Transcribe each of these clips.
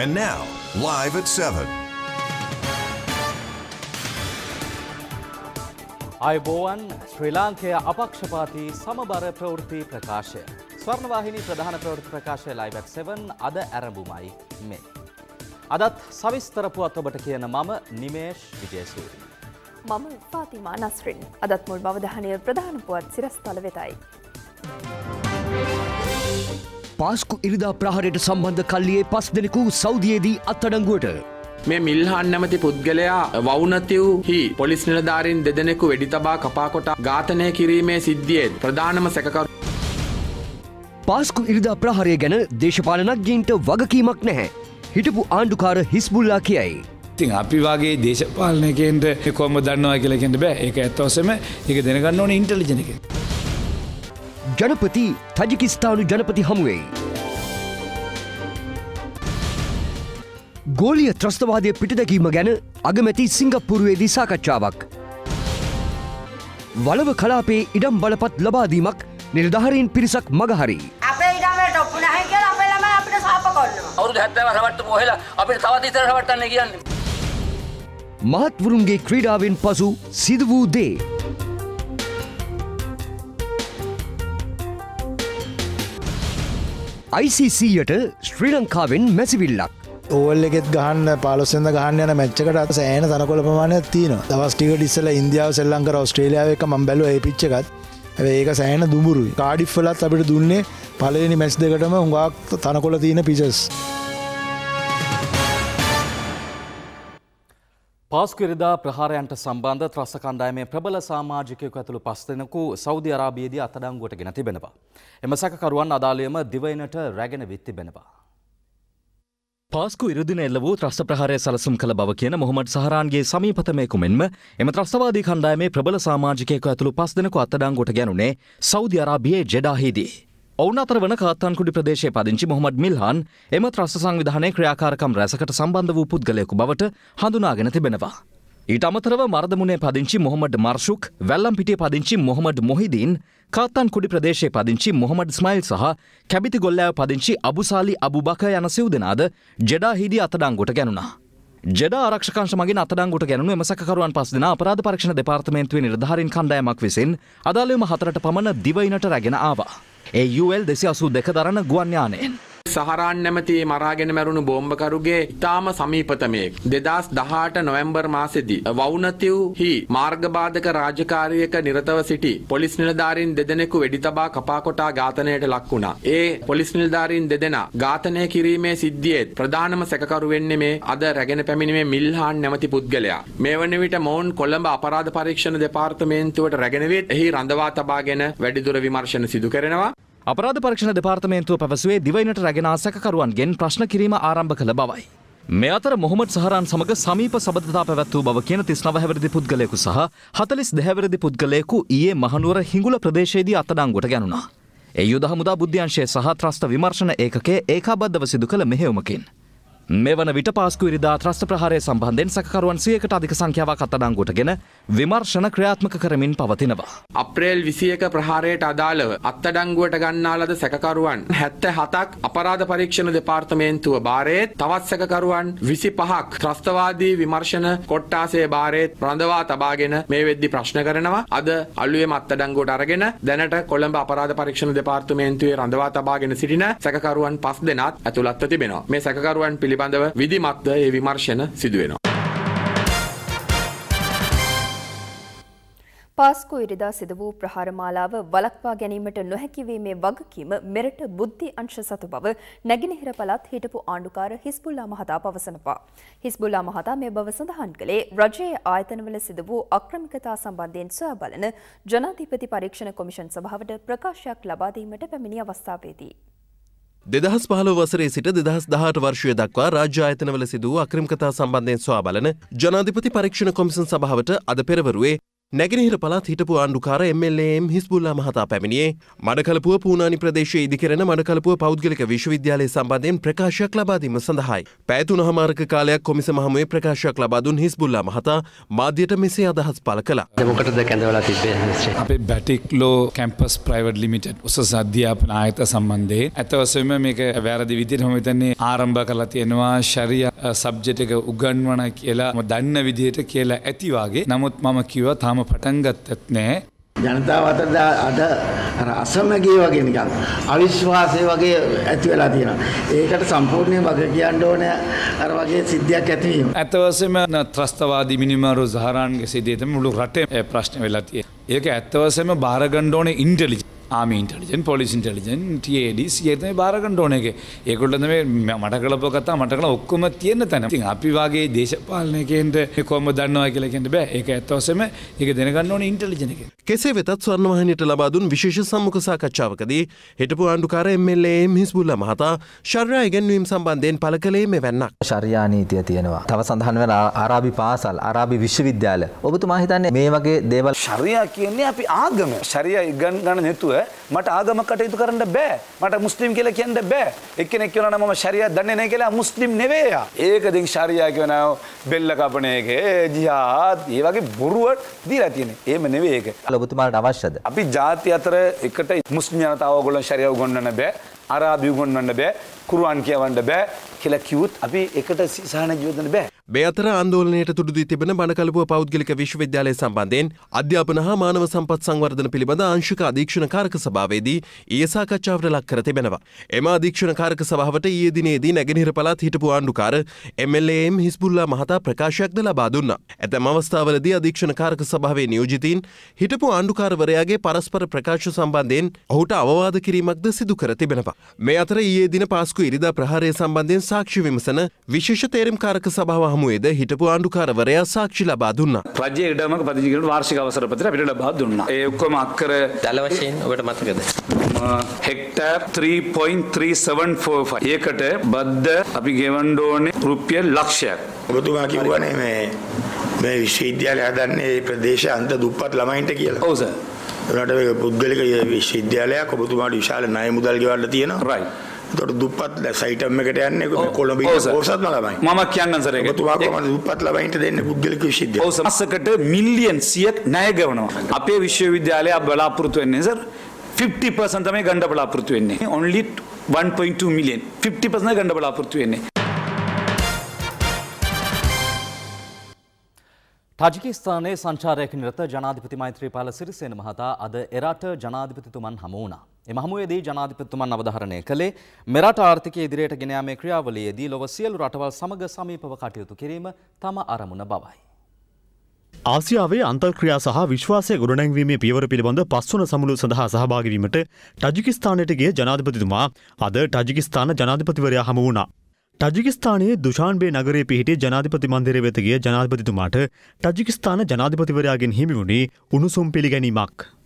And now, live at 7. අයිබෝවන් ශ්‍රී ලාංකය අපක්ෂපාති සමබර ප්‍රවෘත්ති ප්‍රකාශය. ස්වර්ණවාහිනි ප්‍රධාන ප්‍රවෘත්ති ප්‍රකාශය ලයිබක් 7 අද ඇරඹුමයි මේ. අදත් සවිස්තරපුවත් ඔබට කියන මම නිමේෂ් විජේසූරි. මම පාතිමා නස්රින් අදත් මුල් බවධානය ප්‍රධාන පුවත් සිරස්තල වෙතයි. පාස්කු ඉරිදා ප්‍රහරයට සම්බන්ධ කල්ලියේ පස් දෙනෙකු සෞදියේදී අත්තඩංගුවට. මේ මිල්හන් නැමති පුද්ගලයා වවුනතිව්හි පොලිස් නිලධාරින් දෙදෙනෙකු වෙඩි තබා කපාකොට ඝාතනය කිරීමේ සිද්ධියේත් ප්‍රධානම සැකකරු පාස්කු ඉරිදා ප්‍රහරය ගැන දේශපාලනක්ගීන්ට වගකීමක් නැහැ. හිටපු ආණ්ඩුකාර හිස්බුල්ලා කියයි. ඉතින් අපි වගේ දේශපාලනකන්ට කොම දන්නවා කියලකෙන්ට බෑ ඒක ඇත්තවසම එක දෙනගන්න ඕන ඉන්ටලිජනක. ජනපති තජිකිස්ථානු ජනපති හමුවෙයි. ගෝලිය ත්‍රස්තවාදය පිටදැකීම ගැන අගමැති සිංගප්පුරුවේදී සාකච්ඡාවක්. වලව කලාපේ ඉඩම් බලපත් ලබාදීමක් නිර්ධහරීන් පිරිසක් මගහරි. අපේ ඉඩමට ඔප්පු නැහැ කියලා අපේ ළමයි අපිට සාප කරනවා. අවුරුදු 70 රවට්ට පොහෙලා අපිට තවත් ඉතර රවට්ටන්න කියන්නේ. මහත්වරුන්ගේ ක්‍රීඩාවෙන් පසු සිදු වූ දේ. ICCයට ශ්‍රී ලංකාවෙන් මැසිවිල්ලක්. ඕල් එකෙත් ගහන්න පාලොස්සෙන්ද ගහන්න යන මච්චකට සෑන තනකොල ප්‍රමාණයක් තියන දවස්ටික ඩිස්සල ඉන්දියාව සෙල්ලංකර ඔස්ට්‍රේලියාව එක ම බැලුව ඒ පිච්චකත් ඒක සෑන දුමුරුයි කාඩිෆ්ලත් අපිට දුන්නේ පලනි මැස් දෙකටම හුඟක් තනකොල තියෙන පිසස්. පාස්කිරිදා ප්‍රහාරයන්ට සම්බන්ධ ත්‍රස්ස කණ්ඩායමේ ප්‍රබල සාමාජිකයකු ඇතුළු පස් දෙනෙකු සෞදි අරාබියේදී අත්අඩංගුවට ගෙන තිබෙනවා. එම සැකකරුවන් අදාළයම දිවයිනට රැගෙන විත් තිබෙනවා. පාස්කු ඉරුදින එල්ල වූ ත්‍රස්ස ප්‍රහාරය සලසුම් කළ බව කියන මොහොමඩ් සහරන්ගේ සමීපතමයකු මෙන්ම එම ත්‍රස්වාදී කණ්ඩායමේ ප්‍රබල සාමාජිකයකු ඇතුළු පස් දෙනෙකු අත්අඩංගුවට ගැනුනේ සෞදි අරාබියේ ජෙඩාහිදී. ඔවුන් අතර වන කාත්තන්කුඩි ප්‍රදේශයේ පදිංචි මොහොමඩ් මිල්හන් එම ත්‍රස්ස සංවිධානයේ ක්‍රියාකාරකම් රැසකට සම්බන්ධ වූ පුද්ගලයෙකු බවට හඳුනාගෙන තිබෙනවා. ඊට අමතරව මර්දමුණේ පදිංචි මොහොමඩ් මර්ෂුක් වැල්ලම් පිටිය පදිංචි මොහොමඩ් මොහිදීන් කාත්තන් කුඩි ප්‍රදේශයේ පදිංචි මොහොමඩ් ස්මයිල් සහ කැබිති ගොල්ලෑව පදිංචි අබුසාලි අබුබක යන සිව් දෙනාද ජෙඩා හිදී අතඩංගුට ගැනුණා. ජෙඩ ආරක්ෂකංශ මගින් අතඩංගුට ගැනුණු එම සැකකරුවන් පස් දෙනා අපරාධ පරීක්ෂණ දෙපාර්තමේන්තුවේ නිලධාරීන් කණ්ඩායමක් විසින් අදාළවම හතරට පමණ දිවයිනට රැගෙන ආවා. ඒ UL දෙසි අසූ දෙක දරන ගුවන් යානයෙන්. සහරාන් නැමති මරාගෙන මැරුණු බෝම්බකරුගේ ඉතාම සමීපතමයෙක් දෙදස් දහට නොවැම්බර් මාසෙදි වවුනතිව් හි මාර්ගබාධක රාජකාරයක නිරතව සිටි පොලිස් නිලධාරීන් දෙදෙනෙකු වෙඩිතබා කපාකොටා ඝාතනයට ලක් වුණා. ඒ පොලිස් නිලධාරීන් දෙදෙනා ඝාතනය කිරීමේ සිද්ධියේත් ප්‍රධානම සැකකරු වෙන්නේ මේ අද රැගෙන පැමිණීමේ මිල්හාන් නැමති පුද්ගලයා. මේ වන විට මොවුන් කොළඹ අපරාධ පරීක්ෂණ දෙපාර්තමේන්තුවට රැගෙනවෙත් එහි රඳවා තබාගෙන වැඩිදුර විමර්ශන සිදු කරනවා. අපරාධ පරීක්ෂණ දෙපාර්තමේන්තුව පැවසුවේ දිවයිනට රැගෙන සැකකරුවන්ගෙන් ප්‍රශ්න කිරීම ආරම්භ කළ බවයි. මේ අතර මොහොමඩ් සහරන් සමග සමීප සබඳතා පැවැත් වූ බව කියන තිස් නවහැවරදි පුද්ගලයෙකු සහ හතලිස් දෙහැවරදි පුද්ගලයෙකු ඊයේ මහනුවර හිඟුල ප්‍රදේශයේදී අත්අඩංගුවට ගැනුණා. ඒ යුද හමුදා බුද්ධ්‍යංශය සහ ත්‍රස්ත විමර්ශන ඒකකයේ ඒකාබද්ධව සිදු කළ මෙහෙයුමකින්. මෙවන විට පාස්කු ඉරිදා ත්‍රස්ත ප්‍රහාරය සම්බන්ධෙන් සැකකරුවන් සියකට අධික සංඛ්‍යාවක් අත්අඩංගුවටගෙන විමර්ශන ක්‍රියාත්මක කරමින් පවතිනවා. අප්‍රේල් විසියක ප්‍රහාරයට අදාළව අත්තඩංගුවට ගන්නා ලද සැකකරුවන් හැත්ත හතක් අපරාධ පරීක්ෂණ දෙපාර්තමේන්තුව භාරයේත් තවත් සැකකරුවන් විසි පහක් ත්‍රස්තවාදී විමර්ශන කොට්ටාසේ භාරයේත් රඳවා තබාගෙන මේ වෙද්දි ප්‍රශ්න කරනවා අද අල්ලුවේ මත්තඩංගුවට අරගෙන දැනට කොළඹ අපරාධ පරීක්ෂණ දෙපාර්තමේන්තුවේ රඳවා තබාගෙන සිටින සැකකරුවන් පස් දෙනත් ඇතුළත්ව තිබෙනවා මේ සැකකරුවන් පිළිබඳව විධිමත්ව ඒ විමර්ශන සිදුවෙනවා. පාස්කු ඉරිදා සිද වූ ප්‍රහාරමාලාව වලක්වා ගැනීමට නොහැකිවීමේ වගකීම මෙරට බුද්ධි අංශ සතු බව නැගෙනහිර පළත් හිටපු ආණ්ඩුකාර හිස්බුල්ලා මහතා පවසනවා. හිස්බුල්ලා මහතා මේ බව සඳහන් කළේ රජයේ ආයතනවල සිද වූ අක්‍රමිකතා සම්බන්ධයෙන් සොයා බලන ජනාධිපති පරීක්ෂණ කොමිෂන් සභාවට ප්‍රකාශයක් ලබා දීමට පැමිණි අවස්ථාවේදී. දෙදහස් පහළ වසරේ සිට දෙදහස් දහට වර්ෂය දක්වා රාජ්‍ය ආයතනවල සිදුව අක්‍රමිකතා සම්බන්ධයෙන් සොයා බලන ජනාධිපති පරීක්ෂණ කොමිසන් සභාවට අද පෙරවරුවේ නැගෙනහිර පළාත් හිටපු ආණ්ඩුකාර එම්එල්ඒම් හිස්බුල්ලා මහතා පැමිණියේ මඩකලපුව පූනානි ප්‍රදේශයේ ඉදිකරන මඩකලපුව පෞද්ගලික විශ්වවිද්‍යාලය සම්බන්ධයෙන් ප්‍රකාශයක් ලබාදීම සඳහායි. පැතුන හමාරක කාලයක් කොමිස මහමුවේ ප්‍රකාශයක් ලබාදුන් හිස්බුල්ලා මහතා මාධ්‍යයට මෙසේ අදහස් පල කළ. මොකටද කැඳවලා තිබේ අපේ බැටික්ලෝ කැම්පස් ප්‍රයිවට් ලිමිට උසස් අධ්‍යාපන ආයත සම්බන්ධය ඇතවසම මේක වැරදි විදිට හොමතන්නේ ආරම්භ කරලා තියෙනවා ශරිය සබ්ජෙට එක උගන්වන කියලා දන්න විදිහට කියලා ඇතිවාගේ නමුත් මම කිව තාම පටන්ගත්තත් නෑ. ජනතාව අතර අද අසමගී වගේ නිකන් අවිශ්වාසය වගේ ඇති වෙලා තියෙනවා. ඒකට සම්පූර්ණයෙන් වග කියන්න ඕනේ අර වගේ සිද්ධියක් ඇතිවීම. ඇත්තවසම ත්‍රස්තවාදී මිනිමරු සහරන්ගේ සිද්ධියට මුළු රටේ ප්‍රශ්න වෙලා තියෙනවා. ඒක ඇත්තවසම බාරගන්න ඕනේ intelligence army intelligence police intelligence ටඩ සියතම බාරගට ඕන එක. ඒකොල්ලද මේ මට කලප කතා මට කළ ඔක්කොම තියෙන තැන. ති අපි වගේ දේශපාලනයකෙන්ට කොම දන්නවා කියලකෙන්ට බෑ. ඒක ඇත්තවසම එක දෙනගන්න ඕන ඉන්ටලිජන එක. කෙසේ වෙතත් ස්වර්ණවාහිනයට ලබාදුන් විශේෂ සම්මුඛ සාකච්ඡාවකදී හිටපු ආණ්ඩුකාර එම්එල්ඒම් හිස්බුල්ලා මහතා ශර්යා ඉගැන්වීම් සම්බන්ධයෙන් පළ කළේ මේ වෙන්නක්. ශර්යා නීතිය තියෙනවා. තව සඳහන් වෙන ආරාබි පාසල්, ආරාබි විශ්වවිද්‍යාල. ඔබතුමා හිතන්නේ මේ වගේ දේවල් ශර්යා කියන්නේ අපි ආගම. ශර්යා ඉගෙන ගන්න නැතුව මට ආගම කටයුතු කරන්න බෑ. මට මුස්ලිම් කියලා කියන්න බෑ. එක්කෙනෙක් කියනවා නම් මම ශරියා දන්නේ නැහැ කියලා මුස්ලිම් නෙවෙයි. ඒක දින් ශරියා කියනවා බෙල්ල කපන එක, ජිහාද්, ඒ වගේ බොරුව දීලා තියෙන්නේ. එහෙම නෙවෙයි ඒක. ඔබතුමාට අවශ්‍යද? අපි ජාති අතර එකට මුස්ලිම් ජනතාව ඔයගොල්ලෝ ශරියා උගන්වන්න බෑ. අරාබි උගන්වන්න බෑ. කුරුවන් කියවන්න බෑ. කියලා කිව්වොත් අපි එකට සහන ජීවදන්න බෑ. මේ අතර ආන්දෝලනයට තුඩුදී තිබෙන බණකලපුව පෞද්ගලික විශ්වවිද්‍යාලය සම්බන්ධයෙන් අධ්‍යාපන හා මානව සම්පත් සංවර්ධන පිළිබඳ අංශික අධීක්ෂණ කාරක සභාවේදී ඊයේ සාකච්ඡාවට ලක් කර තිබෙනවා. එම අධීක්ෂණ කාරක සභාවට ඊයේ දිනේදී නැගෙනහිර පළාත් හිටපු ආණ්ඩුකාර MLAM හිස්බුල්ලා මහතා ප්‍රකාශයක්ද ලබා දුන්නා. ඇතැම් අවස්ථාවලදී අධීක්ෂණ කාරක සභාවේ නියෝජිතීන් හිටපු ආණ්ඩුකාරවරයාගේ පරස්පර ප්‍රකාශ සම්බන්ධයෙන් ඔහුට අවවාද කිරීමක්ද සිදු කර තිබෙනවා. මේ අතර ඊයේ දින පාස්කු ඉරිදා ප්‍රහාරය සම්බන්ධයෙන් සාක්ෂි විමසන විශේෂ තේරම්කාරක සභාව හමුවේද හිටපු ආණ්ඩුකාරවරයා සාක්ෂි ලබා දුන්නා. රජයේ ඉඩමක පදිජිකට වාර්ෂික අවසර පත්‍ර අපිට ලබා දුන්නා. ඒ ඔක්කොම අක්කර දල වශයෙන් ඔබට මතකද? හෙක්ටර් 3.375 ඒකට බද්ද අපි ගෙවන්න ඕනේ රුපියල් ලක්ෂයක්. ඔබතුමා කිව්වනේ මේ මේ විශ්වවිද්‍යාලය හදන්නේ ප්‍රදේශ අන්ත දුප්පත් ළමයින්ට කියලා. ඔව් සර්. ඒකට පුද්ගලික විශ්වවිද්‍යාලයක් ඔබතුමාට විශාල ණය මුදල් ගෙවන්න තියෙනවා. රයිට්. එතකොට දුප්පත් සයිටම් එකට යන්නේ කොළඹ පොසත්ම ළමයි. මම කියන්නම් සර් කොහමද දුප්පත් ළමයින්ට දෙන්නේ පුද්ගලික විශ්වවිද්‍යාලය? ඔව් මාසකට මිලියන් 100ක් ණය ගෙවනවා. අපේ විශ්වවිද්‍යාලය බලාපොරොත්තු වෙන්නේ සර් 50% තමයි ගන්න බලාපොරොත්තු වෙන්නේ. only 1.2 million 50% ගන්න බලාපොරොත්තු වෙන්නේ. ටජිකිස්ථානයේ සංචාරයක නිරත ජනාධිපති මෛත්‍රීපාල සිරිසේන මහතා අද එරට ජනාධිපතිතුමන් හමු වුණා. එම හමුවේදී ජනාධිපතිතුමන් අවධාරණය කළේ මෙරට ආර්ථිකය ඉදිරියට ගෙන යාමේ ක්‍රියාවලියේදී ලොව සියලු රටවල් සමග සමීපව කටයුතු කිරීම තම අරමුණ බවයි. ආසියාවේ අන්තර්ක්‍රියා සහ විශ්වාසය ගොඩනැංවීමේ පියවර පිළිබඳ පස්වන සමුළු සඳහා සහභාගවීමට ටජිකිස්ථානයට ගිය ජනාධිපතිතුමා අද ටජිකිස්ථාන ජනාධිපතිවරයා හමු වුණා. ටජිකිස්ථානයේ දුෂාන්බේ නගරේ පිහිටි ජනාධිපති මන්දිරය වෙත ගිය ජනාධිපතිතුමාට ටජිකිස්ථාන ජනාධිපතිවරයාගෙන් හිමි වුණේ උණුසුම් පිළිගැනීමක්.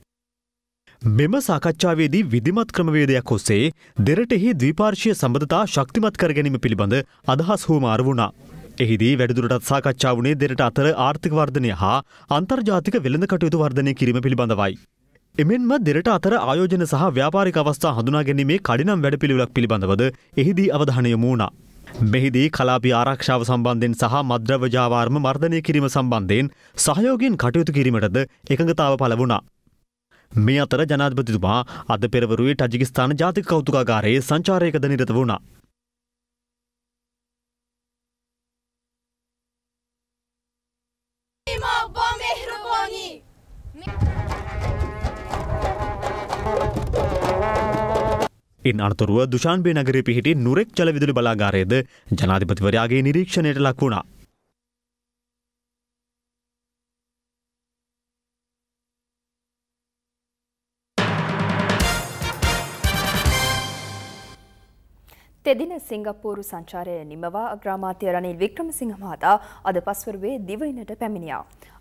මෙම සාකච්ඡාවේදී විධිමත් ක්‍රමවේදයක් ඔස්සේ දෙරටෙහි ද්විපාර්ශය සම්බඳතා ශක්තිමත් කර ගැනීම පිළිබඳ අදහස් හෝ මාර වුණා. එහිදී වැඩදුරටත් සාකච්ඡා වුණේ දෙරට අතර ආර්ථික වර්ධනය හා අන්තර්ජාතික වෙළඳ කටයුතු වර්ධනය කිරීම පිළිබඳවයි. එමෙන්ම දෙරට අතර ආයෝජන සහ ව්‍යාපාරික අවස්ථා හඳුනා ගැනීමේ කඩිනම් වැඩපිළිවෙලක් පිළිබඳවද එහිදී අවධානය යොමුණා. මෙහිදී කලාපි ආරක්ෂාව සම්බන්ධයෙන් සහ මද්‍රවජාවාර්ම මර්ධනය කිරීම සම්බන්ධයෙන් සහයෝගෙන් කටයුතු කිරීමටද එකඟතාව පලවුණා. මේ අතර ජනාධපතිතුමා අද පෙරවරුවේ ටජිකිස්ථාන ජාතික කෞතුකාගාරයේ සංචාරයකද නිරත වුණා. ඉන් අනතුරුව දුෂාන්බේ නගරේ පිහිටි නුරෙක් ජල විදුලි බලාගාරයේද ජනාධිපතිවරයාගේ නිරීක්ෂණයට ලක් වුණා. තෙදින සිංගප්පූරු සංචාරය නිමවා අග්‍රාමාත්‍ය රනිල් වික්‍රමසිංහ මහතා අද පස්වරුවේ දිවයිනට පැමිණියා.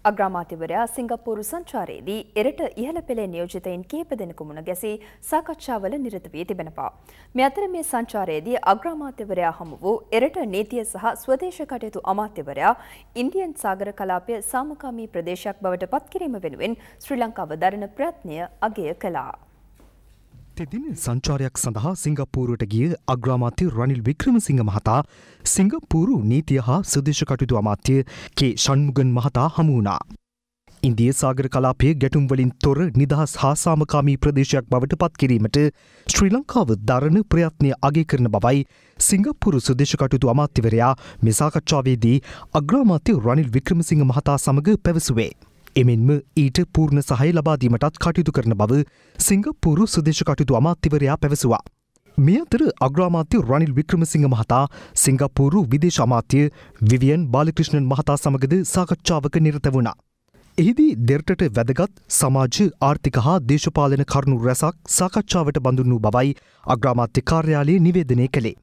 අග්‍රාමාත්‍යවරයා සිංගප්පූරු සංචාරයේදී එරට ඉහළ පෙළේ නියෝජිතයින් කිහිප දෙනෙකු මුණ ගැසී සාකච්ඡාවල නිරත වී තිබෙනවා. මේ අතර මේ සංචාරයේදී අග්‍රාමාත්‍යවරයා හමු වූ එරට නීතිය සහ ස්වදේශ කටයුතු අමාත්‍යවරයා ඉන්දියන් සාගර කලාපය සාමකාමී ප්‍රදේශයක් බවට පත්කිරීම වෙනුවෙන් ශ්‍රී ලංකාව දරන ප්‍රයත්නය අගය කළා. තෙදින සංචාරයක් සඳහා සිංගප්පූරුවට ගිය අග්‍රාමාත්‍ය රනිල් වික්‍රමසිංහ මහතා සිංගප්පූරු නීතිය හා සුදේශ කටයුතු අමාත්‍ය කේ ෂන්මුගන් මහතා හමු වුණා. ඉන්දිය සාගර කලාපයේ ගැටුම්වලින් තොර නිදහස් හා සාමකාමී ප්‍රදේශයක් බවට පත් කිරීමට ශ්‍රී ලංකාව දරණ ප්‍රයත්නය අගේ කරන බවයි සිංගප්පුරු සුදේශ කටයුතු අමාත්‍යවරයා මේ සාකච්ඡාවේදී අග්‍රාමාත්‍ය රනිල් වික්‍රමසිංහ මහතා සමග පැවසුවේ. එමෙන්ම ඊට පූර්ණ සහය ලබාදීමටත් කටයුතු කරන බව සිංගප්පූරු සුදේශ කටයුතු අමාත්‍යවරයා පැවසුවා. මේ අතර අග්‍රාමාත්‍ය රනිල් වික්‍රමසිංහ මහතා සිංගප්පූරු විදේශ අමාත්‍ය විවියන් බාලකෘෂ්ණන් මහතා සමගද සාකච්ඡාවක නිරත වුණා. එහිදී දෙරටට වැදගත් සමාජ ආර්ථික හා දේශපාලන කරුණු රැසක් සාකච්ඡාවට බඳුන් වූ බවයි අග්‍රාමාත්‍ය කාර්යාලයේ නිවේදනය කළේ.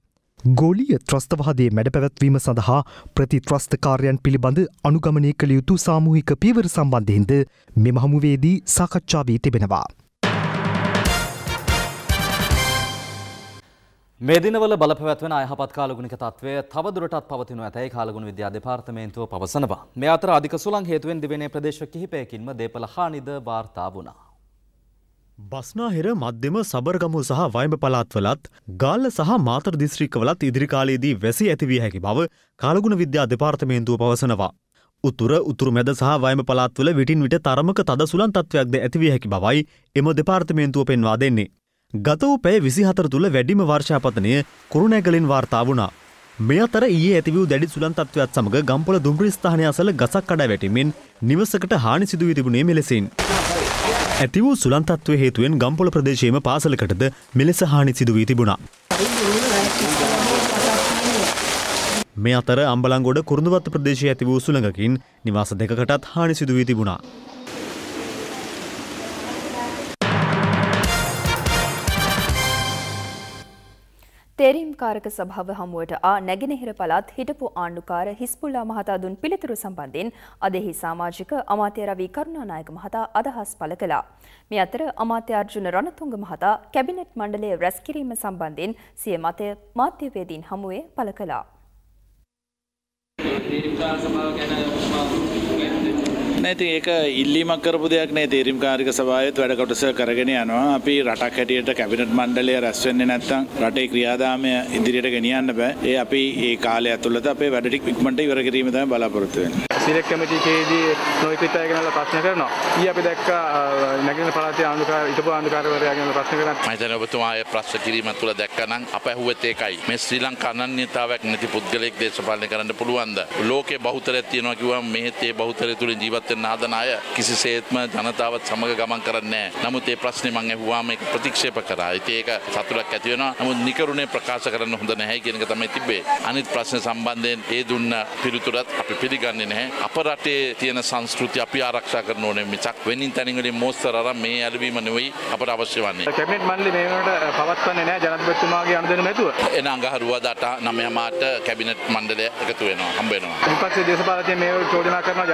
ගෝලිය ත්‍රස්තවාදයේ මැඩ පැවැත්වීම සඳහා ප්‍රති ත්‍රස්ථකාරයන් පිළිබඳ අනුගමනය කළ යුතු සාමූහික පියවර සම්බන්ධයෙන්ද මෙම හමුවේදී සාකච්ඡා වී තිබෙනවා. මේ දිනවල බලපැවැත්වෙන අයහපත් කාලගුණික තත්ත්වය තවදුරටත් පවතිනු ඇතැයි කාලගුණ විද්‍යා දෙපාර්තමේන්තුව පවසනවා. මේ අතර අධික සුළං හේතුවෙන් දිවෙනේ ප්‍රදේශ කිහිපයකින්ම දේපල හානිද වාර්තා වුණා. බස්නාහිර මධ්‍යම සබරගමු සහ වයඹ පළාත්වලත් ගාල්ල සහ මාතර දිස්ත්‍රික්කවලත් ඉදිරිකාලයේදී වැසි ඇතිවිය හැකි බව කාලගුණ විද්‍යා දෙපාර්තමේන්තුව පවසනවා. උතුර උතුරු මැද සහ වයම පළාත්වල විටින් විට තරමක තද සුළන් තත්ත්වයක්ද ඇතිවිය හැකි බවයි එම දෙපාර්තමේන්තුව පෙන්වා දෙන්නේ. ගත වූ පැය විසිහතර තුළ වැඩිම වර්ෂාපතනය කුරුණෑගලින් වාර්තා වුණා. මේ අතර ඊයේ ඇතිවූ දැඩි සුළන් තත්ත්වයක් සමග ගම්පොල දුම්රිය ස්ථානය අසල ගසක් කඩා වැටීමෙන් නිවසකට හානි සිදුවී තිබුණේ මෙලෙසින්. ඇති වූ සුළන් තත්ත්වය හේතුවෙන් ගම්පොල ප්‍රදේශයේම පාසලකටද මෙලෙස හානි සිදුවී තිබුණා. මේ අතර අම්බලංගොඩ කුරුඳුවත්ත ප්‍රදේශයේ ඇති වූ සුළඟකින් නිවාස දෙකකටත් හානි සිදුවී තිබුණා. තේරීම් කාරක සභාව හමුවට ආ නැගෙනහිර පළාත් හිටපු ආණ්ඩුකාර හිස්පුල්ලා මහතා දුන් පිළිතුරු සම්බන්ධයෙන් අදෙහි සමාජික අමාත්‍ය රවී කරුණානායක මහතා අදහස් පළ කළා. මේ අතර අමාත්‍ය අර්ජුන රණතුංග මහතා කැබිනට් මණ්ඩලය රැස් කිරීම සම්බන්ධයෙන් සිය මතය මාධ්‍යවේදීන් හමුවේ පළ කළා. තේරීම් කාරක සභාව ගැන නැති ඒක ඉල්ලීමක් කරපු දෙයක් නේ. තේරීම් කාරික සභාවත් වැඩ කොටස කරගෙන යනවා. අපි රටක් හැටියට කැබිනට් මණ්ඩලය රැස් වෙන්නේ නැත්නම් රටේ ක්‍රියාදාමය ඉදිරියට ගෙනියන්න බෑ. ඒ අපි ඒ කාලය ඇතුළත අපේ වැඩ ටික ඉක්මනට ඉවර කිරීම තමයි බලාපොරොත්තු වෙන්නේ. සිලෙක් කමිටි එකේදී නොයෙකුත් අය ගැනලා ප්‍රශ්න කරනවා. ඊයේ අපි දැක්කා නැගෙනහිර පළාතේ ආණ්ඩුකාර හිටපු ආණ්ඩුකාරවරයා ගැන ප්‍රශ්න කරා මම හිතන්නේ ඔබතුමා ඒ ප්‍රශ්න කිරීම තුළ දැක්කනම් අප ඇහුවෙත් ඒකයි. මේ ශ්‍රී ලංකා අනන්‍යතාවයක් නැති පුද්ගලයෙක් දේශපාලනය කරන්න පුළුවන්ද? ලෝකේ බහුතරයක් තියෙනවා කිව්වම මෙහෙත් ඒ බහුතරය තුලින් ජීවත් වෙන්න හදන අය කිසිසේත්ම ජනතාවත් සමග ගමන් කරන්නේ නැහැ. නමුත් ඒ ප්‍රශ්නේ මම ඇහුවාම ඒක ප්‍රතික්ෂේප කරා. ඉතින් ඒක සතුටක් ඇති වෙනවා. නමුත් නිකරුණේ ප්‍රකාශ කරන්න හොඳ නැහැ කියන එක තමයි තිබ්බේ. අනිත් ප්‍රශ්න සම්බන්ධයෙන් ඒ දුන්න පිළිතුරත් අපි පිළිගන්නේ නැහැ. අප රටේ තියෙන සංස්කෘතිය අපි ආරක්ෂා කරන්න ඕනේ මිසක් වෙනින් තනින් වලින් මෝස්තර අරන් මේ ඇලවීම නෙවෙයි අපට අවශ්‍ය වන්නේ. කැබිනට් මණ්ඩලය මේ වෙනකොට පවත්වන්නේ නැහැ ජනාධිපතිතුමාගේ අනුදැනුම ඇතුව. එන අඟහරුවාදාට 9 මාට කැබිනට් මණ්ඩලය එකතු වෙනවා. හම්බ වෙනවා. විපක්ෂයේ දේශපාලකයන් මේ චෝදනා කරනවා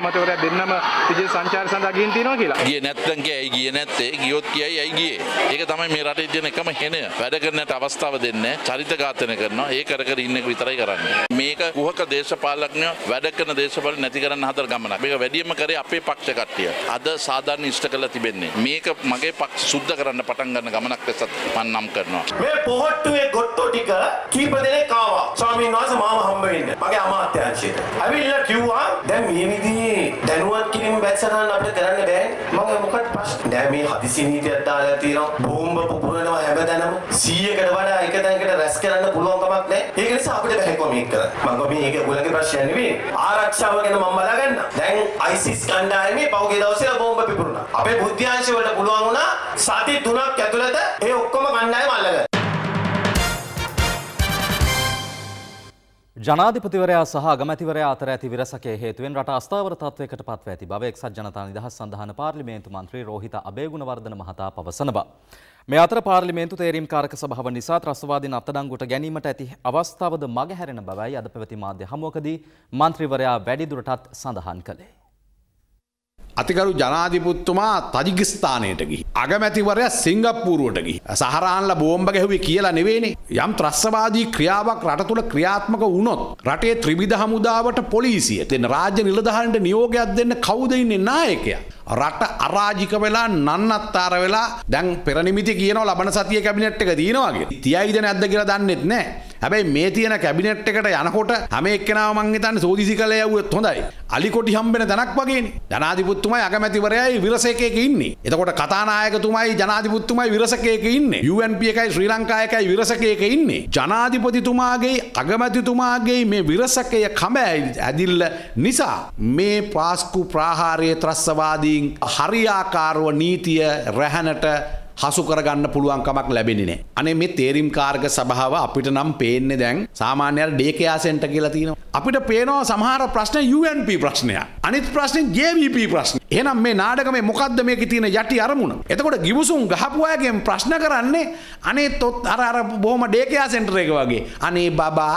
ජනාධිපතිවරයා අග්‍රාමාත්‍යවරයා දෙන්නම විදේශ සංචාර සඳහා ගිහින් තියනවා කියලා. ගියේ නැත්නම් කියයි ගියේ නැත්තේ ගියොත් කියයි ඇයි ගියේ. ඒක තමයි මේ රටේ තියෙන එකම හෙනය. වැඩ කරන්නට අවස්ථාව දෙන්නේ චරිත ඝාතන කරනවා. ඒ කර කර ඉන්න එක විතරයි කරන්නේ. මේක කුහක දේශපාලඥයෝ වැඩ කරන දේශපාලන නැති කරන්න හදර ගමනක්. මේක වැඩියෙන්ම කරේ අපේ පක්ෂ කට්ටිය. අද සාධාරණ ඉෂ්ට කරලා තිබෙන්නේ. මේක මගේ පක්ෂ සුද්ධ කරන්න පටන් ගන්න ගමනක් ලෙසත් මම නම් කරනවා. මේ පොහට්ටුවේ ගොට්ටෝ ටික කීප දෙනෙක් ආවා. ස්වාමීන් වහන්සේ මාව හම්බ වෙන්න. මගේ අමාත්‍යාංශයට. ඇවිල්ලා කිව්වා දැන් මේ විදිහේ දැනුවත් කිරීම වැඩසටහන අපිට කරන්න බෑ. මම මොකක්ද ප්‍රශ්නේ? දැන් මේ හදිසි නීතියක් දාලා තියෙනවා. බෝම්බ පුපුරනවා හැමදැනම 100කට වඩා එක තැනකට රැස් කරන්න පුළුවන් කමක් නැහැ. ඒක නිසා අපිට බෑ කොහොම මේක කරන්න. මම මේ ඒක ඔයගොල්ලන්ගේ ප්‍රශ්නය නෙවෙයි. ආරක්ෂාව ගැන මම බලාගන්න. දැන් ISIS කණ්ඩායමේ පහුගිය දවසේ බෝම්බ පිපුරුණා. අපේ බුද්ධ්‍යාංශ වලට පුළුවන් වුණා සති 3ක් ඇතුළත ඒ ඔක්කොම කණ්ඩායම අල්ලගන්න. ජනාධිපතිවරයා සහ අගමැතිවරයා අතර ඇති විරසකේ හේතුවෙන් රට අස්ථාවර තත්වයකට පත්ව ඇති බව එක්සත් ජනතා නිදහස් සඳහන පාර්ලිමේන්තු මන්ත්‍රී රෝහිත අබේගුණවර්ධන මහතා පවසනවා. මේ අතර පාර්ලිමේන්තු තේරීම් කාරක සභාව නිසා ත්‍රස්තවාදීන් අත්අඩංගුවට ගැනීමට ඇති අවස්ථාවද මගහැරෙන බවයි අද පැවති මාධ්‍ය හමුවකදී මන්ත්‍රීවරයා වැඩිදුරටත් සඳහන් කළේ. අතිකරු ජනාධිපුත්තුමා තජිකිස්ථානයට ගිහි. අගමැතිවරය සිංගප්පූරුවට ගිහි. සහරාන්ල බෝම්බ ගැහුවේ කියලා නෙවෙයිනේ. යම් ත්‍රස්වාදී ක්‍රියාවක් රට තුළ ක්‍රියාත්මක වුණොත් රටේ ත්‍රිවිධ හමුදාවට පොලිසිය දෙන්න රාජ්‍ය නිලධාරන්ට නියෝගයක් දෙන්න කවුද ඉන්නේ නායකයා. රට අරාජික වෙලා නන්නත්තාර වෙලා දැන් පෙරනිමිති කියනවා ලබන සතිය කැබිනට් එක දිනවාගේ. තියයිද නැද්ද කියලා දන්නෙත් නෑ. හැබැයි මේ තියෙන කැබිනට් එකට යනකොට හැම එක්කෙනාම මං හිතන්නේ සෝදිසි කළ යවුවොත් හොඳයි. අලිකොටි හම්බෙන තැනක් වගේනේ. ජනාධිපතිතුමයි අගමැතිවරයයි විරසකයක ඉන්නේ. එතකොට කතානායකතුමයි ජනාධිපතිතුමයි විරසකයක ඉන්නේ. UNP එකයි ශ්‍රී ලංකා එකයි විරසකයක ඉන්නේ. ජනාධිපතිතුමාගේ අගමැතිතුමාගේ මේ විරසකය කඹ ඇදිල්ල නිසා මේ පාස්කු ප්‍රාහාරයේ ත්‍රස්වාදීන් හරියාකාරව නීතිය රැහැනට හසු කරගන්න පුළුවන්කමක් ලැබෙන්නේ නෑ. අනේ මේ තේරීම් කාර්ග සභාව අපිට නම් පේන්නේ දැන් සාමාන්‍යයෙන් ඩේකයා සෙන්ටර් කියලා තියෙනවා. අපිට පේනවා සමහර ප්‍රශ්න UNP ප්‍රශ්නයක්. අනිත් ප්‍රශ්නේ JVP ප්‍රශ්න. එහෙනම් මේ නාටකමේ මොකද්ද මේකේ තියෙන යටි අරමුණ? එතකොට ගිවිසුම් ගහපු අයගෙන් ප්‍රශ්න කරන්නේ අනේ තොත් අර අර බොහොම ඩේකයා සෙන්ටර් එක වගේ. අනේ බබා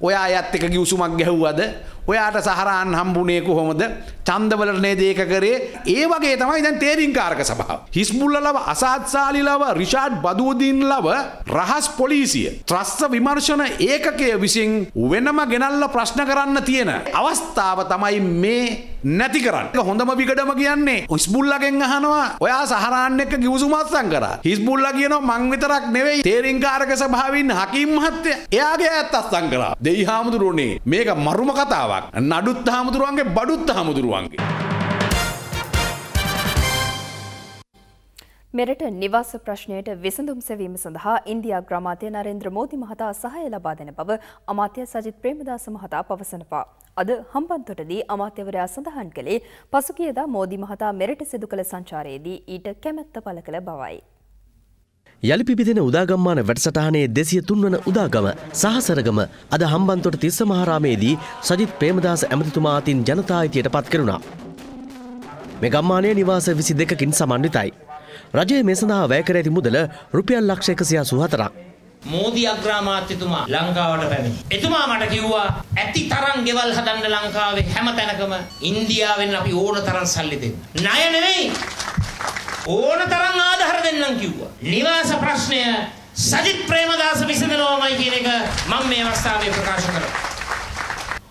ඔයා අයත් එක ගිවිසුමක් ගැහුවද? ඔයාට සහරාන් හම්බුනේ කොහොමද? ඡන්දවලට නේද ඒක කරේ? ඒ වගේ තමයි දැන් තේරින්කාරක සභාව. හිස්බුල්ලලව අසාද් සාලිලව රිෂාඩ් බදුවදීන් ලව රහස් පොලිසිය ත්‍රස්ස විමර්ශන ඒකකය විසින් වෙනම ගෙනල්ල ප්‍රශ්න කරන්න තියෙන අවස්ථාව තමයි මේ නැති කරන්න. හොඳම විකඩම කියන්නේ හිස්බුල්ලගෙන් අහනවා ඔයා සහරාන් එක්ක ගිවිසුමක් අත්සන් කරා. හිස්බුල්ලා කියනවා මං විතරක් නෙවෙයි තේරින්කාරක සභාවින් හකීම් මහත්තයා එයාගේ ඇත්ත අත්සන් කරා. දෙයි හාමුදුරුවනේ මේක මරුම කතාවක්. නඩුත් හාමුදුරුවන්ගේ බඩුත් හාමුදුරුවන්ගේ. මෙරට නිවාස ප්‍රශ්නයට විසඳුම් සැවීම සඳහා ඉන්දයා ග්‍රාමාත්‍ය නරේන්ද්‍ර මෝදි මහතා සහය ලබා දෙන බව අමාත්‍ය සජිත් ප්‍රේමදාස මහතා පවසනවා. අද හම්බන්තොටදී අමාත්‍යවරයා සඳහන් කළේ පසුගියදා මෝදි මහතා මෙරට සිදු කළ සංචාරයේදී ඊට කැමැත්ත පළ කළ බවයි. යළි පිබිදෙන උදාගම්මාන වැඩසටහනේ දෙසිය තුන්වන උදාගම සහසරගම අද හම්බන්තොට තිස්ස මහරාමේදී සජිත් ප්‍රේමදාස ඇමතිතුමා අතින් ජනතායිතියට පත් කරුණා. මේ ගම්මානය නිවාස විසි දෙකකින් සමන්විතයි. රජය මේ සඳහා වැෑකර ඇති මුදල රුපියල් ලක්ෂ එකසියා සුහතරක්. මෝදි අග්‍රාමාත්‍යතුමා ලංකාවට පැමිණි. එතුමා මට කිව්වා ඇති තරම් ගෙවල් හදන්න ලංකාවේ හැම තැනකම ඉන්දියාවෙන් අපි ඕන තරම් සල්ලි දෙන්න. ණය නෙවෙයි. ඕන තරම් ආධාර දෙන්නම් කිව්වා. නිවාස ප්‍රශ්නය සජිත් ප්‍රේමදාස විසඳනවාමයි කියන එක මම මේ අවස්ථාවේ ප්‍රකාශ කරනවා.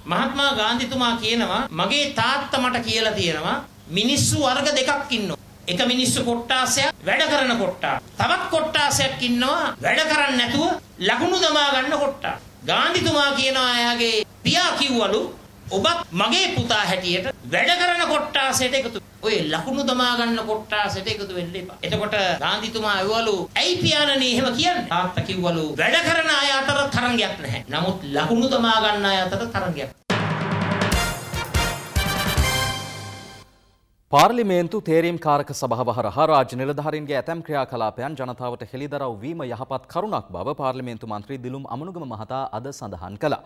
මහත්මා ගාන්ධිතුමා කියනවා මගේ තාත්තා මට කියලා තියෙනවා මිනිස්සු වර්ග දෙකක් ඉන්නවා. එක මිනිස්සු කොට්ටාසයක් වැඩ කරන කොට්ටා. තවත් කොට්ටාසයක් ඉන්නවා වැඩ කරන්නේ නැතුව ලකුණු දමා ගන්න කොට්ටා. ගාන්ධිතුමා කියනවා එයාගේ පියා කිව්වලු ඔබත් මගේ පුතා හැටියට වැඩ කරන කොට්ටාසයට එකතු. ඔය ලකුණු දමා ගන්න කොට්ටාසයට එකතු වෙන්න එපා. එතකොට ගාන්ධිතුමා අයවලු ඇයි පියාණනි එහෙම කියන්නේ? තාත්තා කිව්වලු වැඩ කරන අය අතර තරංගයක් නැහැ. නමුත් ලකුණු දමා ගන්න අය අතර තරංගයක්. පාර්ලිමේන්තු තේරීම් කාරක සභාව හරහා රාජ්‍ය නිලධාරීන්ගේ ඇතැම් ක්‍රියාකලාපයන් ජනතාවට හෙළිදරව් වීම යහපත් කරුණක් බව පාර්ලිමේන්තු මන්ත්‍රී දිලුම් අමනුගම මහතා අද සඳහන් කළා.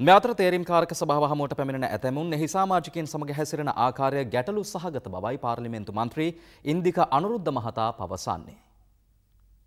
මේ අතර තේරීම් කාරක සභාව හමුවට පැමිණෙන ඇතැමුන් එහි සමාජිකයන් සමග හැසිරෙන ආකාරය ගැටලු සහගත බවයි පාර්ලිමේන්තු මන්ත්‍රී ඉන්දික අනුරුද්ධ මහතා පවසන්නේ.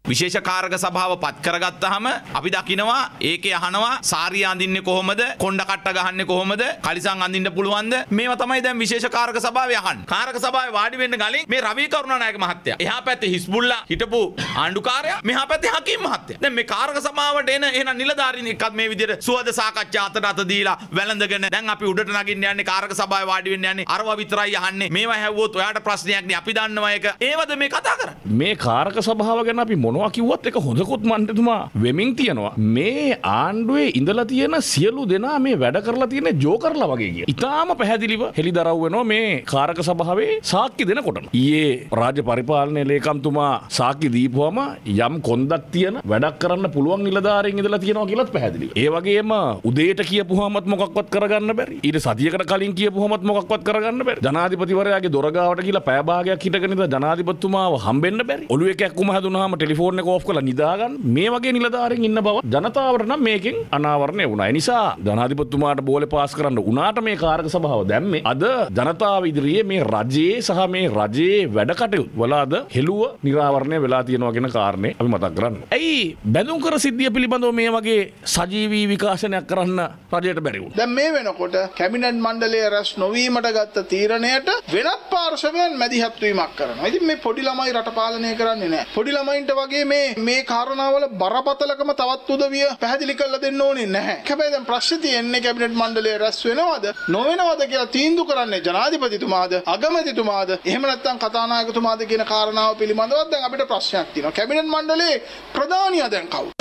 විශේෂකාරක සභාව පත් කරගත්තහම අපි දකිනවා ඒකේ අහනවා සාරිය අඳින්නේ කොහොමද? කොණ්ඩ කට්ට ගහන්නේ කොහොමද? කලිසම් අඳින්න පුළුවන්ද? මේවා තමයි දැන් විශේෂකාරක සභාවේ අහන්නේ. කාරක සභාවේ වාඩි වෙන්න කලින් මේ රවී කරුණානායක මහත්තයා එහා පැත්තේ හිස්බුල්ලා හිටපු ආණ්ඩුකාරයා මෙහා පැත්තේ හකීම් මහත්තයා. දැන් මේ කාරක සභාවට එන එහෙනම් නිලධාරීන් එක්කත් මේ විදිහට සුවද සාකච්ඡා අතට අත දීලා වැළඳගෙන දැන් අපි උඩට නගින්න යන්නේ කාරක සභාවේ වාඩි වෙන්න යන්නේ අරවා විතරයි අහන්නේ. මේවා හැවුවොත් ඔයාට ප්‍රශ්නයක් නේ. අපි දන්නවා ඒක. ඒවද මේ කතා කරන්නේ? මේ කාරක සභාව ගැන අපි මොනවා කිව්වත් එක හොඳකොත් මන්ටතුමා වෙමින් තියෙනවා මේ ආණ්ඩුවේ ඉඳලා තියෙන සියලු දෙනා මේ වැඩ කරලා තියෙන ජෝ කරලා වගේ කිය. ඉතාම පැහැදිලිව හෙළි දරව් වෙනවා මේ කාරක සභාවේ සාක්කි දෙනකොටම. ඊයේ රාජ්‍ය පරිපාලනය ලේකම්තුමා සාක්කි දීපුවම යම් කොන්දක් තියෙන වැඩක් කරන්න පුළුවන් නිලධාරීන් ඉඳලා තියෙනවා කියලාත් පැහැදිලි. ඒ වගේම උදේට කියපුවාමත් මොකක්වත් කරගන්න බැරි. ඊට සතියකට කලින් කියපුවාමත් මොකක්වත් කරගන්න බැරි. ජනාධිපතිවරයාගේ දොර ගාවට ගිහලා පැය භාගයක් හිටගෙන ඉඳලා ජනාධිපතිතුමාව හම්බෙන්න බැරි. ඔළුව එකක් උම හැදුනහම ටෙලිෆෝන් ෆෝර්න කෝප් කළ නිදාගන්න මේ වගේ නිලධාරෙන් ඉන්න බව ජනතාවට නම් මේකෙන් අනාවරණය වුණා. ඒ නිසා ජනාධිපතිතුමාට බෝලේ පාස් කරන්න උනාට මේ කාරක සභාව දැම්මේ අද ජනතාව ඉදිරියේ මේ රජයේ සහ මේ රජයේ වැඩ කටයුතු වල අද හෙළුව නිරාවරණය වෙලා තියෙනවා කියන කාරණේ අපි මතක් කරන්න. ඇයි බැඳුම් කර සිද්ධිය පිළිබඳව මේ වගේ සජීවී විකාශනයක් කරන්න රජයට බැරි වුණා? දැන් මේ වෙනකොට කැබිනට් මණ්ඩලය රැස් නොවීමට ගත්ත තීරණයට වෙනත් පාර්ශවයන් මැදිහත් වීමක් කරනවා. ඉතින් මේ පොඩි ළමයි රට පාලනය කරන්නේ නැහැ. පොඩි ළමයින්ට වගේ මේ මේ කාරණාවල බරපතලකම තවත් උදවිය පැහැදිලි කරලා දෙන්න ඕනේ නැහැ. හැබැයි දැන් ප්‍රශ්නේ තියෙන්නේ කැබිනට් මණ්ඩලය රැස් වෙනවද නොවෙනවද කියලා තීන්දුව කරන්නේ ජනාධිපතිතුමාද අගමැතිතුමාද එහෙම නැත්නම් කතානායකතුමාද කියන කාරණාව පිළිබඳව දැන් අපිට ප්‍රශ්නයක් තියෙනවා. කැබිනට් මණ්ඩලයේ ප්‍රධානියා දැන් කවුද?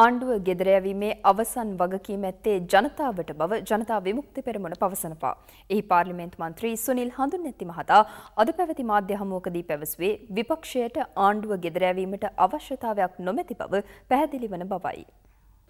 ආණ්ඩුව ගෙදරයවීමේ අවසන් වගකීම ඇත්තේ ජනතාවට බව ජනතා විමුක්ති පෙරමුණ පවසනවා. එහි පාර්ලිමේන්තු මන්ත්‍රී සුනිල් හඳුන්නැති මහතා අද පැවති මාධ්‍ය හමුවකදී පැවසුවේ විපක්ෂයට ආණ්ඩුව ගෙදරයවීමට අවශ්‍යතාවයක් නොමැති බව පැහැදිලි වන බවයි.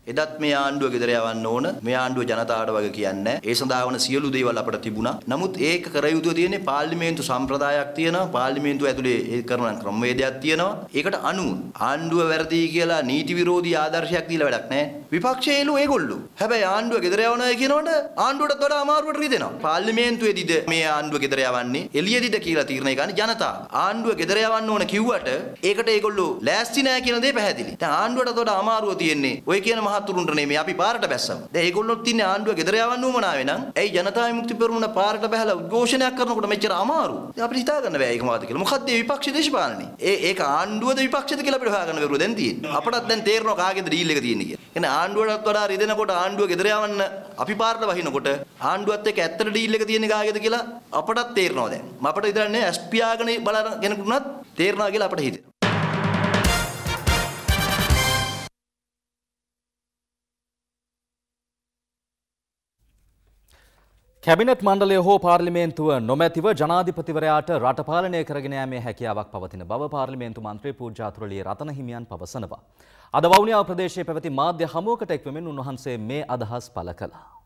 එදත් මේ ආණ්ඩුව ගෙදර යවන්න ඕන. මේ ආණ්ඩුව ජනතාවට වගේ කියන්නේ. ඒ සඳහා වන සියලු දේවල් අපිට තිබුණා. නමුත් ඒක කර යුතු තියෙන්නේ පාර්ලිමේන්තු සම්ප්‍රදායක් තියෙනවා. පාර්ලිමේන්තුව ඇතුලේ ඒ කරන ක්‍රමවේදයක් තියෙනවා. ඒකට අනුව ආණ්ඩුව වැරදි කියලා නීති විරෝධී ආදර්ශයක් දීලා වැඩක් නැහැ. විපක්ෂයේලු ඒගොල්ලෝ. හැබැයි ආණ්ඩුව ගෙදර යවනවා කියනකොට ආණ්ඩුවටත් වඩා අමාරුවට රිදෙනවා. පාර්ලිමේන්තුවේදීද මේ ආණ්ඩුව ගෙදර යවන්නේ? එළියේදීද කියලා තීරණය ගන්න ජනතාව. ආණ්ඩුව ගෙදර යවන්න ඕන කිව්වට ඒකට ඒගොල්ලෝ ලෑස්ති නැහැ කියන දේ පැහැදිලි. දැන් ආණ්ඩුවටත් වඩා අමාරුව තියෙන්නේ ඔය කියන මහතුරුන්ට නෙමෙයි අපි පාරට බැස්සම. දැන් ඒගොල්ලොත් ඉන්නේ ආණ්ඩුව ගෙදර යවන්න උවමනාවේ නම් ඇයි ජනතා විමුක්ති පෙරමුණ පාරට බහලා උද්ඝෝෂණයක් කරනකොට මෙච්චර අමාරු? දැන් අපිට හිතා ගන්න බෑ ඒක මොකද්ද කියලා. මොකද්ද මේ විපක්ෂ දේශපාලනේ? ඒ ඒක ආණ්ඩුවද විපක්ෂද කියලා අපිට හොයාගන්න බැරුව දැන් තියෙන්නේ. අපටත් දැන් තේරෙනවා කාගේද ඩීල් එක තියෙන්නේ කියලා. එන්නේ ආණ්ඩුවටත් වඩා රිදෙනකොට ආණ්ඩුව ගෙදර යවන්න අපි පාරට වහිනකොට ආණ්ඩුවත් එක්ක ඇත්තට ඩීල් එක තියෙන්නේ කාගේද කියලා අපටත් තේරෙනවා දැන්. අපිට විතරක් නෙවෙයි ස්පියාගෙන බලන කෙනෙකුටත් තේරෙනවා කියලා අපිට හිතෙනවා. කැබිනට් මණ්ඩලය හෝ පාර්ලිමේන්තුව නොමැතිව ජනාධිපතිවරයාට රට පාලනය කරගෙන යාමේ හැකියාවක් පවතින බව පාර්ලිමේන්තු මන්ත්‍රී පූජාතුරලිය රතන හිමියන් පවසනවා. අද වවුනියාව ප්‍රදේශයේ පැවති මාධ්‍ය හමුවකට එක්වමින් උන්වහන්සේ මේ අදහස් පළ කළා.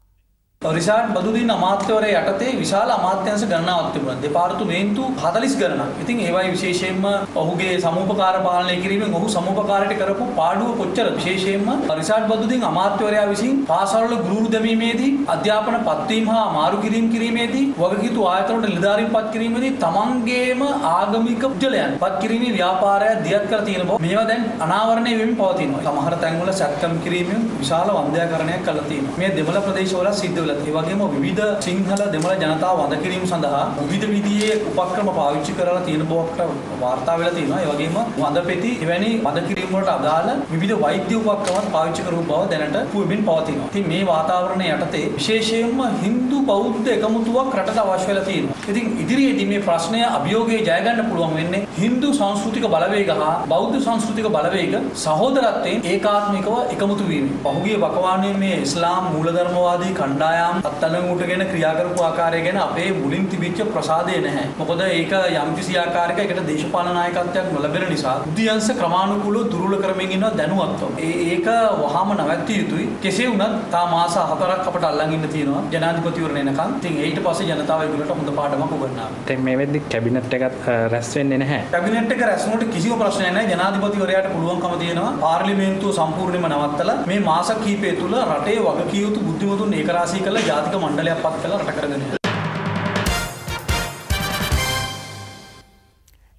රිෂාඩ් බදුදීන් අමාත්‍යවරය යටතේ විශාල අමාත්‍යංශ ගණනාවක් තිබුණා. දෙපාර්තමේන්තු 40 ගණනක්. ඉතින් ඒවයි විශේෂයෙන්ම ඔහුගේ සමූපකාර පාලනය කිරීමෙන් ඔහු සමූපකාරයට කරපු පාඩුව කොච්චර විශේෂයෙන්ම රිෂාඩ් බදුදීන් අමාත්‍යවරයා විසින් පාසල්වල ගුරු දැමීමේදී අධ්‍යාපන පත්වීම හා මාරු කිරීම කිරීමේදී වගකීතු ආයතනවල නිලධාරීන් පත් කිරීමේදී තමන්ගේම ආගමික පුජලයන් පත් කිරීමේ ව්‍යාපාරය දියත් කර තියෙන බව මේවා දැන් අනාවරණය වෙමින් පවතිනවා. සමහර තැන්වල සැත්කම් කිරීමෙන් විශාල වන්දනාකරණයක් කළා තියෙනවා. මේ දෙමළ ප්‍රදේශවල සිද්ධ වෙලා ඒ වගේම විවිධ සිංහල දෙමළ ජනතාව වඳ කිරීම සඳහා විවිධ විදිහේ උපක්‍රම පාවිච්චි කරලා තියෙන බවට වාර්තා වෙලා තියෙනවා. ඒ වගේම වඳපෙති එවැනි වඳ කිරීම වලට අදාළ විවිධ වෛද්‍ය උපක්‍රමත් පාවිච්චි කරපු බව දැනට පුවමින් පවතිනවා. ඉතින් මේ වාතාවරණය යටතේ විශේෂයෙන්ම Hindu බෞද්ධ එකමුතුවක් රටට අවශ්‍ය වෙලා තියෙනවා. ඉතින් ඉදිරියේදී මේ ප්‍රශ්නය අභියෝගයේ ජය ගන්න පුළුවන් වෙන්නේ Hindu සංස්කෘතික බලවේග හා බෞද්ධ සංස්කෘතික බලවේග සහෝදරත්වයෙන් ඒකාත්මිකව එකමුතු වීම. පහුගිය වකවානුවේ මේ ඉස්ලාම් මූලධර්මවාදී කණ්ඩායම් අත්අඩංගුවටගෙන ක්‍රියා කරපු ආකාරය ගැන අපේ මුලින් තිබිච්ච ප්‍රසාදය නැහැ. මොකද ඒක යම්කිසි ආකාරයක ඒකට දේශපාලන නායකත්වයක් නොලැබෙන නිසා බුද්ධියංශ ක්‍රමානුකූලව දුර්වල කරමින් ඉන්නවා දැනුවත්ව. ඒ ඒක වහාම නැවැත්විය යුතුයි. කෙසේ වුණත් තා මාස හතරක් අපට අල්ලන් ඉන්න තියෙනවා ජනාධිපතිවරණ එනකන්. ඉතින් ඊට පස්සේ ජනතාව ඒගොල්ලන්ට හොඳ පාඩමක් උගන්වනවා. දැන් මේ වෙද්දි කැබිනට් එකත් රැස් වෙන්නේ නැහැ. කැබිනට් එක රැස් වුණට කිසිම ප්‍රශ්නයක් නැහැ. ජනාධිපතිවරයාට පුළුවන්කම තියෙනවා පාර්ලිමේන්තුව සම්පූර්ණයෙන්ම නවත්තලා මේ මාස කිහිපය තුළ රටේ වගකිය යුතු බුද්ධිමතුන් ඒකරාශී කරලා ජාතික මණ්ඩලයක් පත් කරලා රට කරගෙන යනවා.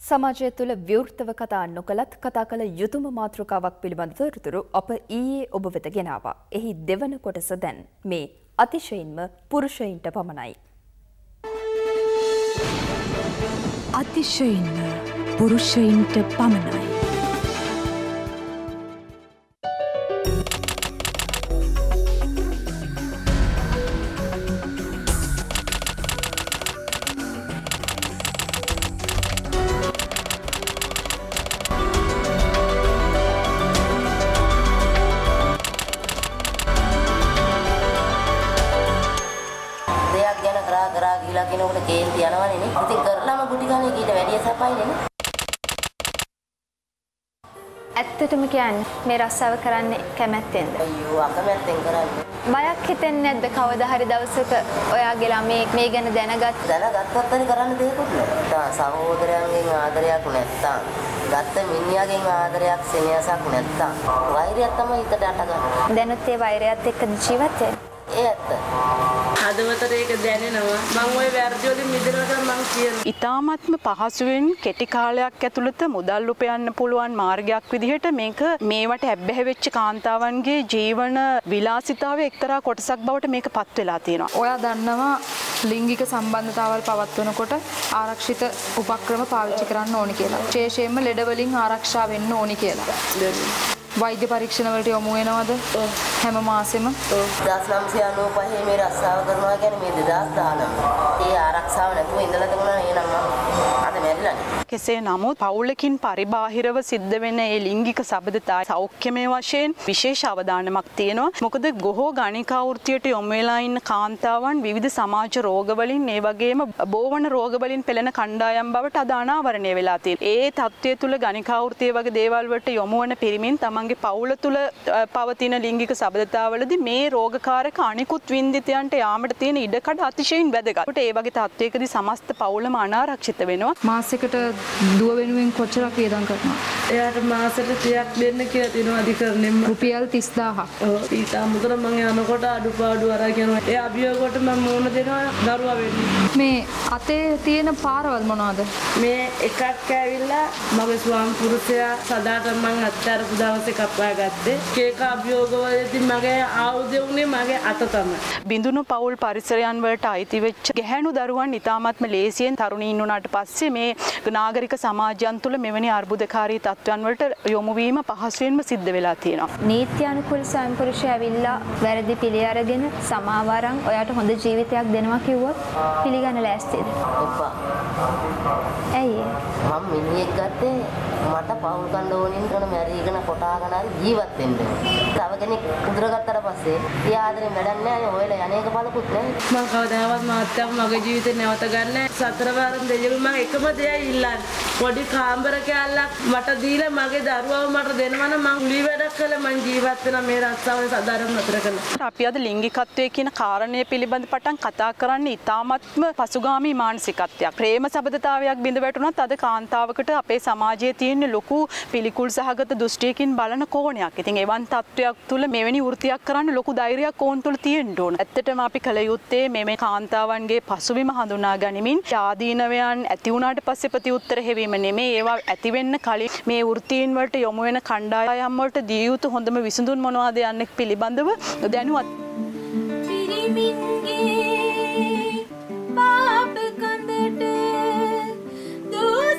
සමාජය තුළ විවෘතව කතා නොකලත් කතා කළ යුතුම මාතෘකාවක් පිළිබඳ තොරතුරු අප ඊයේ ඔබ වෙත ගෙනාවා. එහි දෙවන කොටස දැන් මේ අතිශයින්ම පුරුෂයින්ට පමණයි. අතිශයින්ම පුරුෂයින්ට පමණයි. දෙයක් ගැන කරා කරා ගිහිලා කෙනෙකුට කේන්ති යනවනේ නේ. ඉතින් කරලම ගුටි කන්නේ ඊට වැඩිය සපයිනේ නේ. ඇත්තටම කියන්නේ මේ රස්සාව කරන්නේ කැමැත්තෙන්ද? අයියෝ අකමැත්තෙන් කරන්නේ. බයක් හිතෙන්නේ නැද්ද කවදා හරි දවසක ඔයාගේ ළමයෙක් මේ ගැන දැනගත් දැනගත්තත් හරි කරන්න දෙයක්වත් නැහැ. සහෝදරයන්ගෙන් ආදරයක් නැත්තම් ගත්ත මිනිහාගෙන් ආදරයක් සෙනෙහසක් නැත්තම් වෛරයක් තමයි හිතට අටගන්නේ. දැනුත් ඒ වෛරයත් එක්ක ජීවත් වෙන්නේ. ඒ ඇත්ත. හදවතට ඒක දැනෙනවා. මම ওই වැරදි වලින් මිදෙනවට මම කියනවා. ඉතාමත්ම පහසුවෙන් කෙටි කාලයක් ඇතුළත මුදල් උපයන්න පුළුවන් මාර්ගයක් විදිහට මේක මේවට ඇබ්බැහි වෙච්ච කාන්තාවන්ගේ ජීවන විලාසිතාව එක්තරා කොටසක් බවට මේක පත් වෙලා තියෙනවා. ඔයා දන්නවා ලිංගික සම්බන්ධතාවල් පවත්වනකොට ආරක්ෂිත උපක්‍රම පාවිච්චි කරන්න ඕනි කියලා. විශේෂයෙන්ම ලෙඩවලින් ආරක්ෂා වෙන්න ඕනි කියලා. වෛද්‍ය පරීක්ෂණ වලට යොමු වෙනවද? හැම මාසෙම? 1995 මේ රස්සාව කරනවා කියන්නේ මේ 2019. ඒ ආරක්ෂාව නැතුව ඉඳලා තිබුණා නේනම් අද මැරිලානේ. කෙසේ නමුත් පවුලකින් පරිබාහිරව සිද්ධ වෙන ඒ ලිංගික සබඳතා සෞඛ්‍යමය වශයෙන් විශේෂ අවධානමක් තියෙනවා. මොකද ගොහෝ ගණිකා වෘත්තියට යොමු වෙලා ඉන්න කාන්තාවන් විවිධ සමාජ රෝගවලින් ඒ වගේම බෝවන රෝගවලින් පෙළෙන කණ්ඩායම් බවට අද අනාවරණය වෙලා තියෙනවා. ඒ தත්ත්වය තුල ගණිකා වෘත්තිය වගේ දේවල් වලට යොමු වන පිරිමින් තමන්ගේ පවුල තුල පවතින ලිංගික සබඳතාවලදී මේ රෝගකාරක අනිකුත් වින්දිතයන්ට යාමට තියෙන ඉඩකඩ අතිශයින් වැදගත්. ඒ වගේ තත්ත්වයකදී සමස්ත පවුලම අනාරක්ෂිත වෙනවා. මාසෙකට දුව වෙනුවෙන් කොච්චරක් වියදම් කරනවා? එයාට මාසෙට 30ක් දෙන්න කියලා තියෙනවා අධිකරණයෙන්. රුපියල් 30000ක්. ඔව් ඊට අමතරව මම යනකොට අඩුපාඩු අරන් යනවා. ඒ අභියෝගයට මම මුහුණ දෙනවා දරුවා වෙන්නේ. මේ අතේ තියෙන පාරවල් මොනවද? මේ එකක් ඇවිල්ලා මගේ ස්වාමි පුරුෂයා සදාට මම අත්තරපු දවසේ කපා ගත්තේ. ඒක අභියෝගවලදී මගේ ආයුධය උනේ මගේ අත තමයි. බිඳුණු පවුල් පරිසරයන් වලට අයිති වෙච්ච ගැහැණු දරුවන් ඉතාමත්ම ලේසියෙන් තරුණීන් වුණාට පස්සේ මේ නාගරික සමාජයන් තුළ මෙවැනි අර්බුදකාරී තත්ත්වයන් වලට යොමුවීම පහසුවෙන්ම සිද්ධ වෙලා තියෙනවා. නීත්‍යානුකූල ස්වයංපුරුෂය ඇවිල්ලා වැරදි පිළි අරගෙන සමාව අරන් ඔයාට හොඳ ජීවිතයක් දෙනවා කිව්වොත් පිළිගන්න ලෑස්තිද? එපා. ඇයි ඒ? මම මිනිහෙක් ගත්තේ මට පවුල් කණ්ඩ ඕනින් කරන මැරීගෙන කොටාගෙන හරි ජීවත් වෙන්න. තව කෙනෙක් උදුරගත්තට පස්සේ ඒ ආදරේ වැඩක් නැහැ ඔයලා යන්නේක බලකුත් නැහැ. මම කවදාවත් මාත්‍යක් මගේ ජීවිතේ නැවත ගන්න සතර වාරම් දෙවියන් මම එකම දෙයයි ඉල්ලන්නේ. පොඩි කාමර කෑල්ලක් මට දීලා මගේ දරුවව මට දෙනවා නම් මං කුලී වැඩක් කළා මං ජීවත් වෙන මේ රස්සාවේ සදාරම් නතර කළා. අපි අද ලිංගිකත්වය කියන කාරණය පිළිබඳ පටන් කතා කරන්නේ ඉතාමත්ම පසුගාමී මානසිකත්වයක්. ප්‍රේම සබඳතාවයක් බිඳ වැටුණත් අද කාන්තාවකට අපේ සමාජයේ තියෙන ලොකු පිළිකුල් සහගත දෘෂ්ටියකින් බලන කෝණයක්. ඉතින් එවන් තත්ත්වයක් තුළ මෙවැනි වෘත්තියක් කරන්න ලොකු ධෛර්යයක් ඕන් තුළ තියෙන්න ඕන. ඇත්තටම අපි කළ යුත්තේ මේ මේ කාන්තාවන්ගේ පසුබිම හඳුනා ගනිමින් ආදීනවයන් ඇති වුණාට පස්සේ ප්‍රතිඋත්තර හෙවීම නෙමෙයි ඒවා ඇති වෙන්න කලින් මේ වෘත්තීන් වලට යොමු වෙන කණ්ඩායම් වලට දිය යුතු හොඳම විසඳුම් මොනවද යන්නේ පිළිබඳව දැනුවත් පාප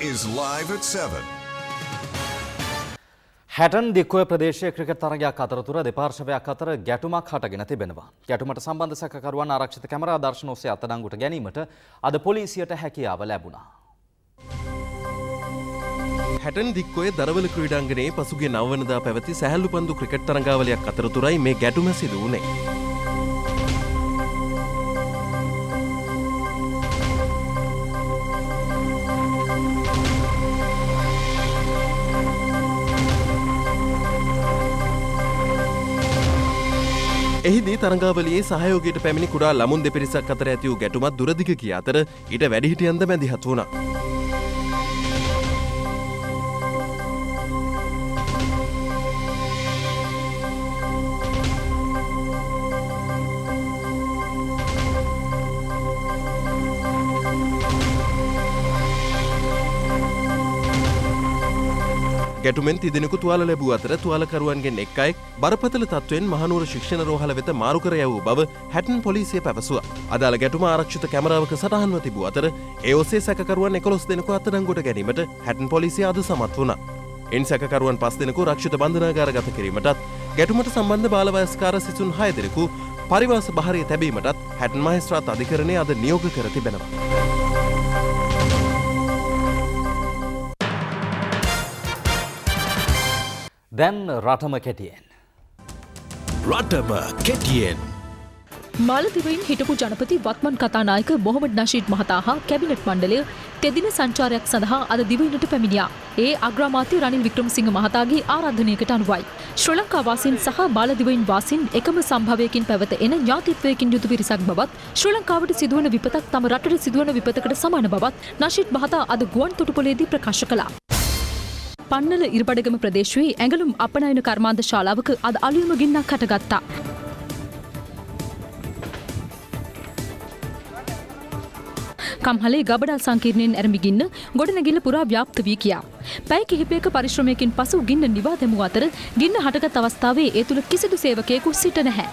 is Live at 7. හැටන් දික්කොය ප්‍රදේශය ක්‍රිකට් තරගයක් අතරතුර දෙපාර්ශවයක් අතර ගැටුමක් හටගෙන තිබෙනවා. ගැටුමට සම්බන්ධ සැකකරුවන් ආරක්ෂිත කැමරා දර්ශන ඔස්සේ අත්අඩංගුවට ගැනීමට අද පොලිසියට හැකියාව ලැබුණා. හැටන් දික්කොය දරවල ක්‍රීඩාංගනයේ පසුගේ නවවනදා පැවති සැහැල්ලු පන්දු ක්‍රිකට් තරඟාවලයක් අතරතුරයි මේ ගැටුම සිදු වුණේ. එහිදී තරංගාවලියේ සහයෝගයට පැමිණි කුඩා ළමුන් දෙපිරිසක් අතර ඇති වූ ගැටුමත් දුරදිග කිය අතර ඊට වැඩිහිටියන්ද මැදිහත් වුණා. ගැටුමෙන් තිදෙනෙකු තුවාල ලැබූ අතර තුවාලකරුවන්ගෙන් එක් අයෙක් බරපතල තත්ත්වයෙන් මහනුවර ශික්ෂණ රෝහල වෙත මාරු කර යවූ බව හැටන් පොලිසිය පැවසුවා. අදාළ ගැටුම ආරක්ෂිත කැමරාවක සටහන්ව තිබූ අතර ඒ ඔස්සේ සැකකරුවන් එකොළොස් දෙනෙකු අත්අඩංගුවට ගැනීමට හැටන් පොලිසිය අද සමත් වුණා. එන් සැකකරුවන් පස් දෙනෙකු රක්ෂිත බන්ධනාගාරගත කිරීමටත් ගැටුමට සම්බන්ධ බාලවයස්කාර සිසුන් හය දෙනෙකු පරිවාස භාරය තැබීමටත් හැටන් මහිස්ත්‍රාත් අධිකරණය අද නියෝග කර තිබෙනවා. දැන් රටම කෙටියෙන්. රටම කෙටියෙන්. මාලදිවයින් හිටපු ජනපති වත්මන් කතානායක මොහොමඩ් නශීඩ් මහතා හා කැබිනට් මණ්ඩලය තෙදින සංචාරයක් සඳහා අද දිවයිනට පැමිණියා. ඒ අග්‍රාමාත්‍ය රනිල් වික්‍රමසිංහ මහතාගේ ආරාධනයකට අනුවයි. ශ්‍රී ලංකා වාසීන් සහ මාලදිවයින් වාසීන් එකම සම්භවයකින් පැවත එන ඥාතිත්වයකින් යුතු පිරිසක් බවත් ශ්‍රී ලංකාවට සිදුවන විපතක් තම රටට සිදුවන විපතකට සමාන බවත් නශීඩ් මහතා අද ගුවන් තොටුපොලේදී ප්‍රකාශ කළා. පන්නල ඉරබඩගම ප්‍රදේශයේ ඇඟලුම් අපනයන කර්මාන්ත ශාලාවක අද අලුයම ගින්නක් හටගත්තා. කම්හලේ ගබඩල් සංකීර්ණයෙන් ඇරමිගින්න ගොඩනැගිල්ල පුරා ව්‍යාප්ත වී කියා. පැය කිහිපයක පරිශ්‍රමයකින් පසු ගින්න නිවා දැමූ අතර ගින්න හටගත් අවස්ථාවේ ඒ තුළ කිසිදු සේවකයෙකු සිට නැහැ.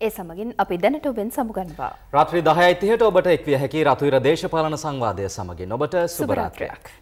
ඒ සමගින් අපි දැනට ඔබෙන් සමුගන්නවා. රාත්‍රී 10යි 30ට ඔබට එක්විය හැකි රතුයිර දේශපාලන සංවාදය සමගින් ඔබට සුබ රාත්‍රියක්.